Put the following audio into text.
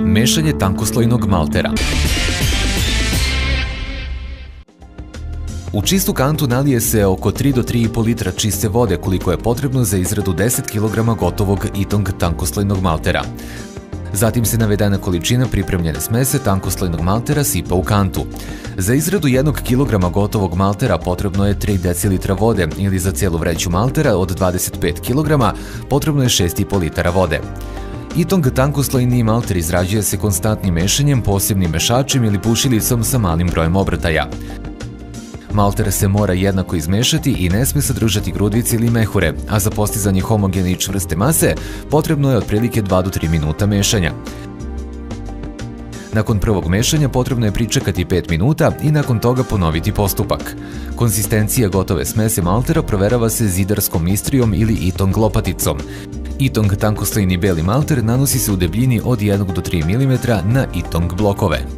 Mešanje tankoslojnog maltera. U čistu kantu nalije se oko 3 do 3,5 litra čiste vode koliko je potrebno za izradu 10 kg gotovog itong tankoslojnog maltera. Zatim se navedena količina pripremljene smese tankoslojnog maltera sipa u kantu. Za izradu 1 kg gotovog maltera potrebno je 3 decilitra vode ili za cijelu vreću maltera od 25 kg potrebno je 6,5 litara vode. Itong tankoslojni malter izrađuje se konstantnim mešanjem, posebnim mešačem ili pušilicom sa malim brojem obrtaja. Malter se mora jednako izmešati i ne sme sadržati grudice ili mehure, a za postizanje homogene i čvrste mase potrebno je otprilike 2 do 3 minuta mešanja. Nakon prvog mešanja potrebno je pričekati 5 minuta i nakon toga ponoviti postupak. Konsistencija gotove smese maltera proverava se zidarskom istrijom ili itong lopaticom. Itong tankoslini beli malter nanosi se u debljini od 1 do 3 mm na itong blokove.